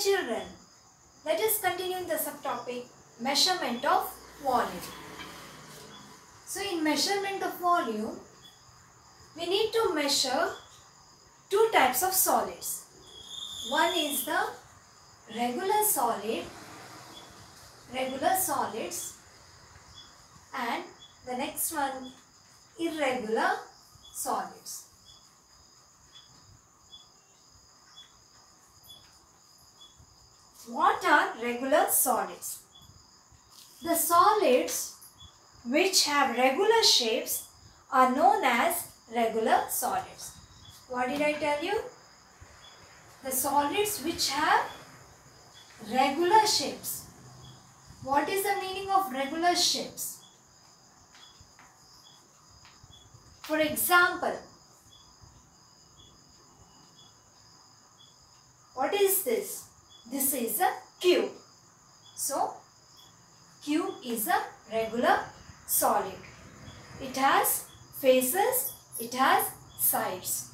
children, let us continue in the subtopic measurement of volume. So in measurement of volume, we need to measure two types of solids. One is the regular solid, regular solids and the next one irregular solids. What are regular solids? The solids which have regular shapes are known as regular solids. What did I tell you? The solids which have regular shapes. What is the meaning of regular shapes? For example, what is this? This is a cube. So, cube is a regular solid. It has faces, it has sides.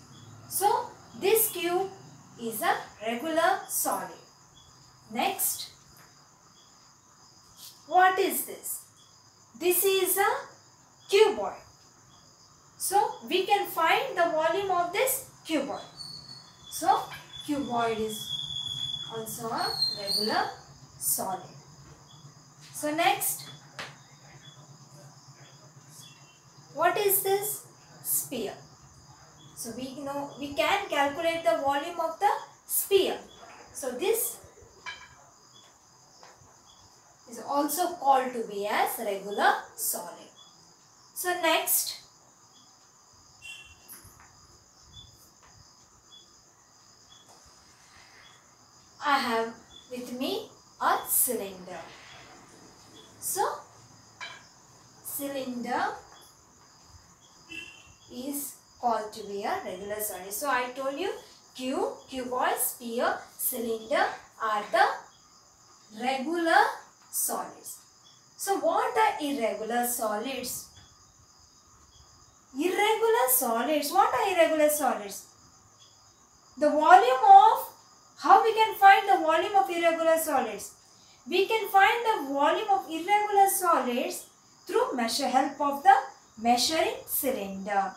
So, this cube is a regular solid. Next, what is this? This is a cuboid. So, we can find the volume of this cuboid. So, cuboid is also a regular solid. So, next, what is this? Sphere. So, we know we can calculate the volume of the sphere. So, this is also called to be as regular solid. So, next, I have with me a cylinder. So, cylinder is called to be a regular solid. So, I told you cube, cuboid, sphere, cylinder are the regular solids. So, what are irregular solids? Irregular solids. What are irregular solids? The volume of how we can find the volume of irregular solids? We can find the volume of irregular solids through measure help of the measuring cylinder.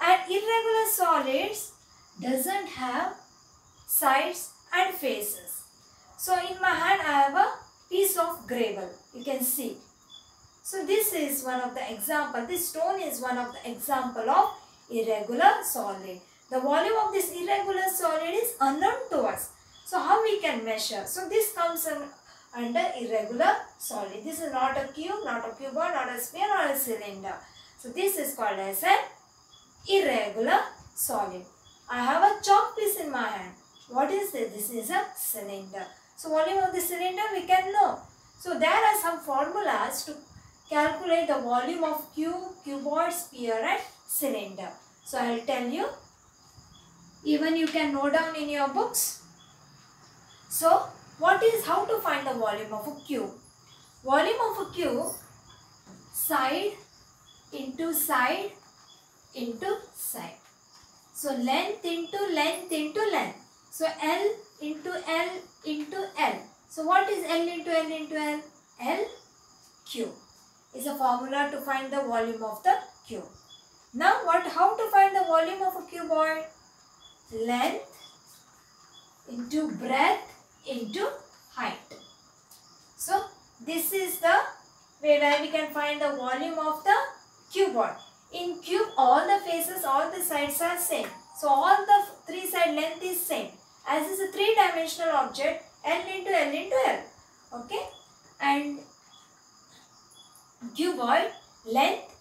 And irregular solids doesn't have sides and faces. So in my hand I have a piece of gravel. You can see. So this is one of the example. This stone is one of the example of irregular solid. The volume of this irregular solid is unknown to us. So how we can measure? So this comes under irregular solid. This is not a cube, not a cuboid, not a sphere, not a cylinder. So this is called as an irregular solid. I have a chalk piece in my hand. What is this? This is a cylinder. So volume of the cylinder we can know. So there are some formulas to calculate the volume of cube, cuboid, sphere and cylinder. So I will tell you even you can note down in your books. So, what is how to find the volume of a cube? Volume of a cube, side into side into side. So, length into length into length. So, L into L into L. So, what is L into L into L? L cube is a formula to find the volume of the cube. Now, what? how to find the volume of a cuboid? Length into breadth into height. So, this is the way where we can find the volume of the cuboid. In cube, all the faces, all the sides are same. So, all the three side length is same. As is a three dimensional object, L into L into L. Okay. And cuboid, length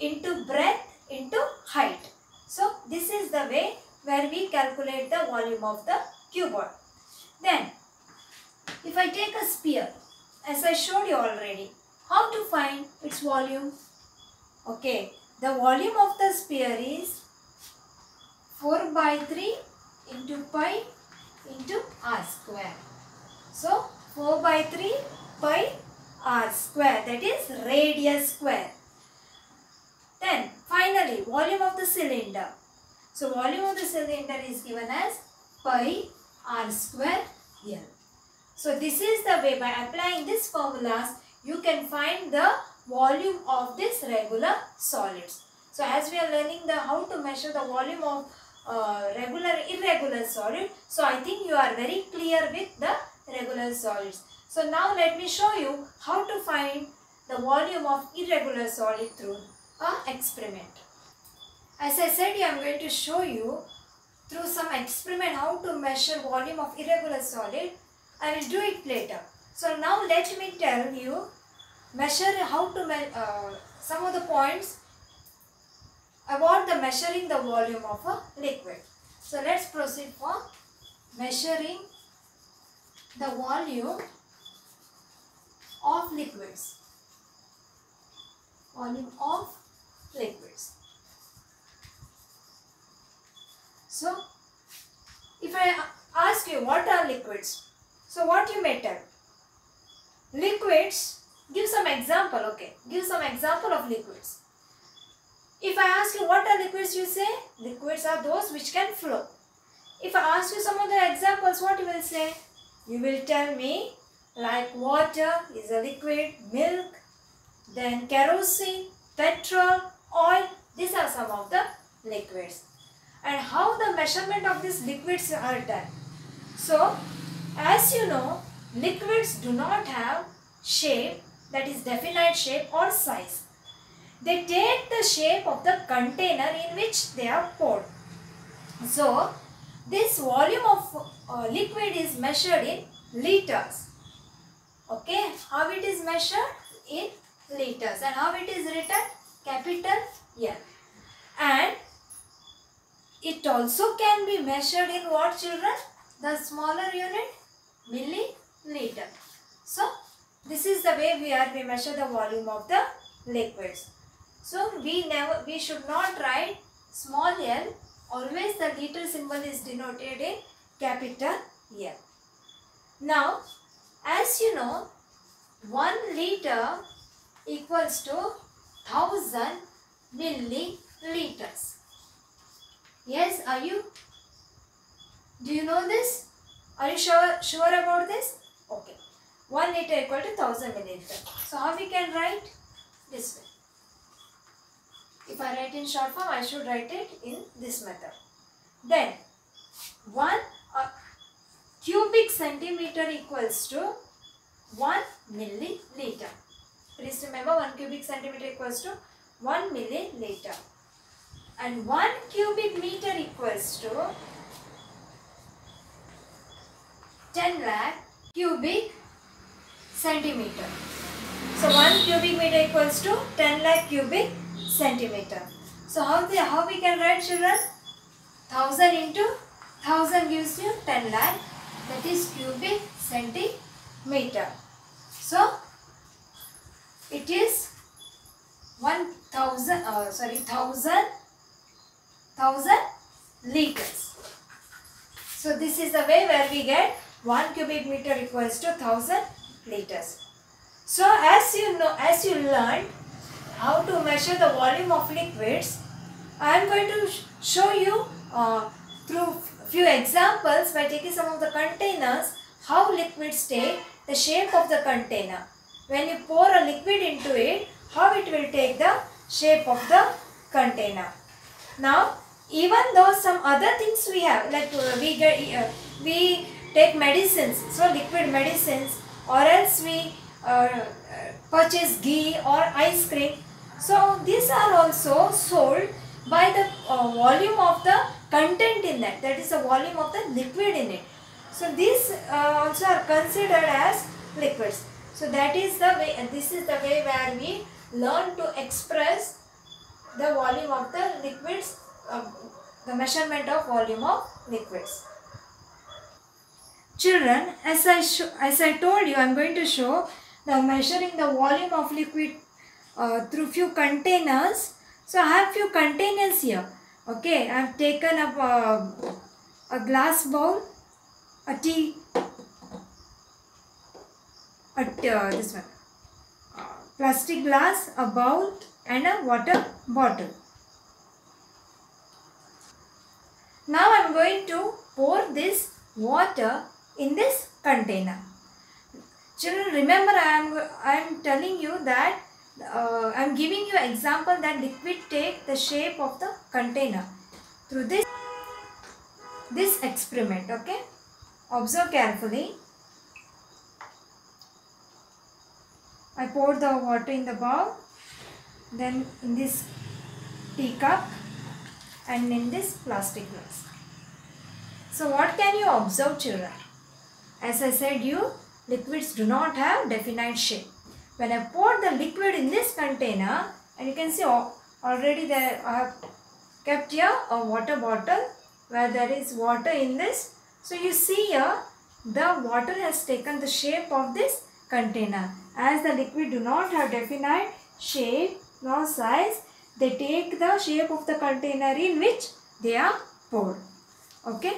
into breadth into height. So, this is the way where we calculate the volume of the cuboid. Then, if I take a sphere, as I showed you already, how to find its volume? Okay, the volume of the sphere is 4 by 3 into pi into r square. So, 4 by 3 pi r square that is radius square. Then, finally, volume of the cylinder. So volume of the cylinder is given as pi r square L. So this is the way by applying these formulas you can find the volume of this regular solids. So as we are learning the how to measure the volume of uh, regular irregular solid. So I think you are very clear with the regular solids. So now let me show you how to find the volume of irregular solid through a experiment. As I said, I am going to show you through some experiment how to measure volume of irregular solid. I will do it later. So now let me tell you measure how to me uh, some of the points about the measuring the volume of a liquid. So let's proceed for measuring the volume of liquids. Volume of liquids. So, if I ask you what are liquids, so what you may tell? Liquids, give some example, okay. Give some example of liquids. If I ask you what are liquids, you say liquids are those which can flow. If I ask you some of the examples, what you will say? You will tell me like water is a liquid, milk, then kerosene, petrol, oil. These are some of the liquids and how the measurement of these liquids are done. So, as you know, liquids do not have shape that is definite shape or size. They take the shape of the container in which they are poured. So, this volume of uh, liquid is measured in liters. Okay, how it is measured? In liters. And how it is written? Capital L. And it also can be measured in what children? The smaller unit milliliter. So this is the way we are we measure the volume of the liquids. So we never we should not write small l. Always the liter symbol is denoted in capital L. Now as you know 1 liter equals to 1000 milliliters. Yes, are you? Do you know this? Are you sure, sure about this? Okay. 1 liter equal to 1000 milliliter. So how we can write? This way. If I write in short form, I should write it in this method. Then 1 uh, cubic centimeter equals to 1 milliliter. Please remember 1 cubic centimeter equals to 1 milliliter and 1 cubic meter equals to 10 lakh cubic centimeter. So 1 cubic meter equals to 10 lakh cubic centimeter. So how, the, how we can write children? 1000 into 1000 gives you 10 lakh that is cubic centimeter. So it is 1000 uh, sorry 1000 1000 liters. So this is the way where we get 1 cubic meter equals to 1000 liters. So as you know, as you learned how to measure the volume of liquids, I am going to show you uh, through few examples by taking some of the containers how liquids take the shape of the container. When you pour a liquid into it, how it will take the shape of the container. Now, even though some other things we have like uh, we get uh, we take medicines so liquid medicines or else we uh, purchase ghee or ice cream. So these are also sold by the uh, volume of the content in that that is the volume of the liquid in it. So these uh, also are considered as liquids. So that is the way and this is the way where we learn to express the volume of the liquids uh, the measurement of volume of liquids. Children, as I, as I told you, I am going to show the measuring the volume of liquid uh, through few containers. So, I have few containers here. Okay, I have taken up a, a glass bowl, a tea, a, uh, this one, uh, plastic glass, a bowl and a water bottle. Now I am going to pour this water in this container. Children, remember I am, I am telling you that uh, I am giving you an example that liquid take the shape of the container. Through this this experiment okay? Observe carefully. I pour the water in the bowl then in this teacup and in this plastic glass so what can you observe children as I said you liquids do not have definite shape when I pour the liquid in this container and you can see already there I have kept here a water bottle where there is water in this. So you see here the water has taken the shape of this container. As the liquid do not have definite shape nor size, they take the shape of the container in which they are poured. Okay.